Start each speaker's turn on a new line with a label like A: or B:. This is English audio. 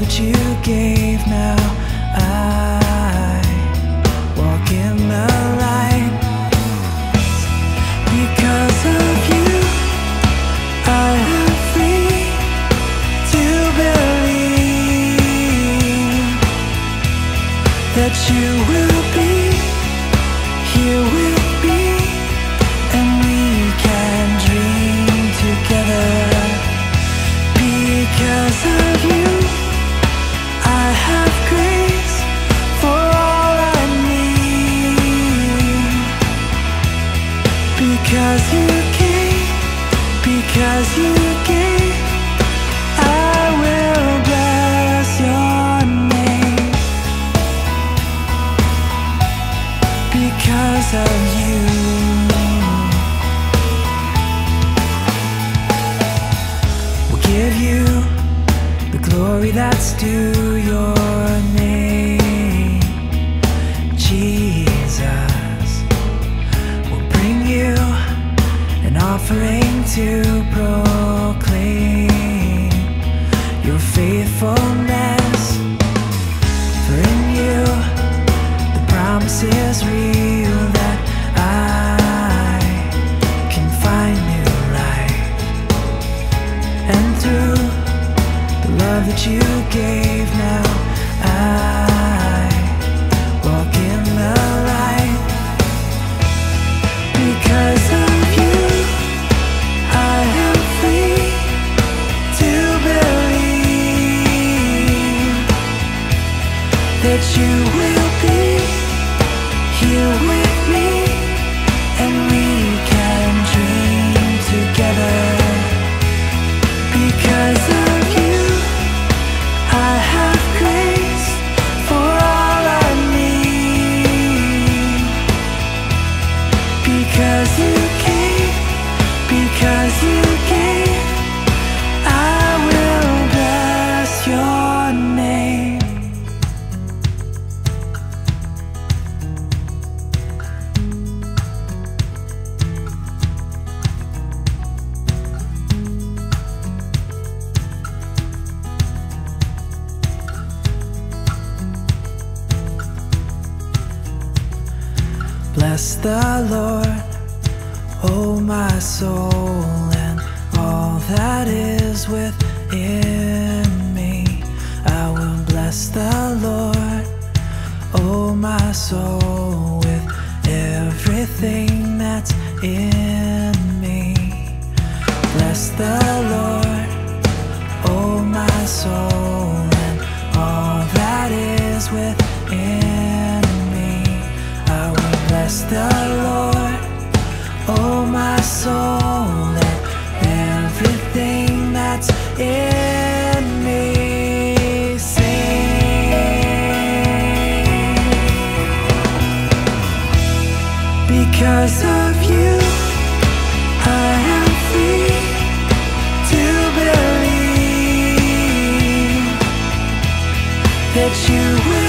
A: that you gave now, Because of you. We'll give you the glory that's due to proclaim your faithfulness. For in you, the promise is real that I can find new life. And through the love that you gave now, I Bless the Lord, oh my soul, and all that is within me. I will bless the Lord, oh my soul, with everything that's in me. Bless the Lord, oh my soul, the Lord, oh my soul, and everything that's in me. Sing. Because of you, I am free to believe that you will.